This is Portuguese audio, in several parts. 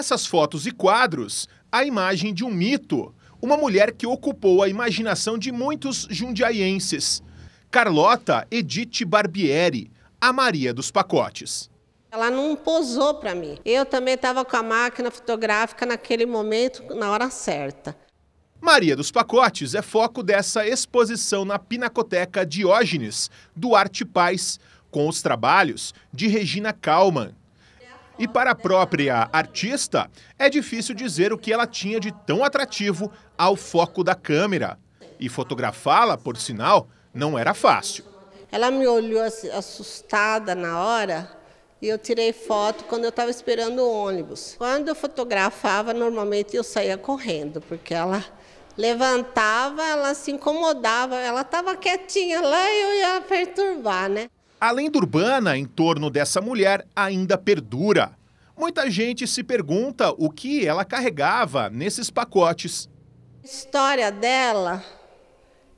nessas fotos e quadros, a imagem de um mito, uma mulher que ocupou a imaginação de muitos jundiaienses. Carlota Edith Barbieri, a Maria dos Pacotes. Ela não posou para mim. Eu também estava com a máquina fotográfica naquele momento, na hora certa. Maria dos Pacotes é foco dessa exposição na Pinacoteca Diógenes, do Arte Paz, com os trabalhos de Regina Kalman. E para a própria artista, é difícil dizer o que ela tinha de tão atrativo ao foco da câmera. E fotografá-la, por sinal, não era fácil. Ela me olhou assustada na hora e eu tirei foto quando eu estava esperando o ônibus. Quando eu fotografava, normalmente eu saía correndo, porque ela levantava, ela se incomodava, ela estava quietinha lá e eu ia perturbar, né? A lenda urbana em torno dessa mulher ainda perdura. Muita gente se pergunta o que ela carregava nesses pacotes. A história dela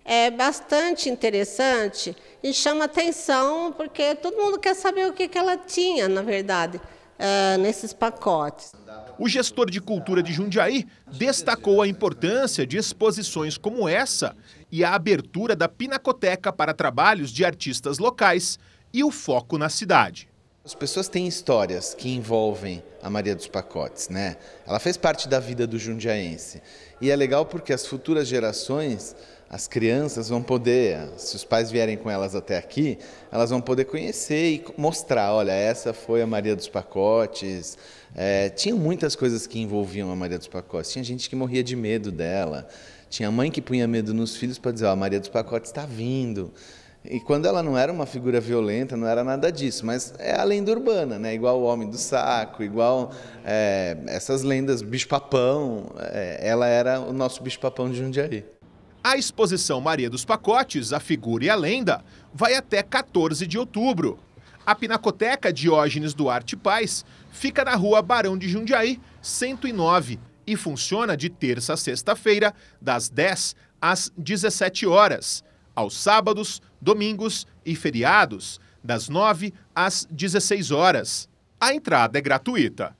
é bastante interessante e chama atenção porque todo mundo quer saber o que, que ela tinha, na verdade, uh, nesses pacotes. O gestor de cultura de Jundiaí destacou a importância de exposições como essa e a abertura da Pinacoteca para trabalhos de artistas locais e o foco na cidade. As pessoas têm histórias que envolvem a Maria dos Pacotes, né? Ela fez parte da vida do jundiaense. E é legal porque as futuras gerações, as crianças vão poder, se os pais vierem com elas até aqui, elas vão poder conhecer e mostrar, olha, essa foi a Maria dos Pacotes. É, tinha muitas coisas que envolviam a Maria dos Pacotes. Tinha gente que morria de medo dela. Tinha mãe que punha medo nos filhos para dizer, ó, a Maria dos Pacotes está vindo. E quando ela não era uma figura violenta, não era nada disso, mas é a lenda urbana, né? igual o Homem do Saco, igual é, essas lendas, bicho-papão, é, ela era o nosso bicho-papão de Jundiaí. A exposição Maria dos Pacotes, a figura e a lenda, vai até 14 de outubro. A Pinacoteca Diógenes Duarte Paz fica na rua Barão de Jundiaí, 109, e funciona de terça a sexta-feira, das 10 às 17 horas aos sábados, domingos e feriados, das 9 às 16 horas. A entrada é gratuita.